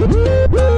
Uhul.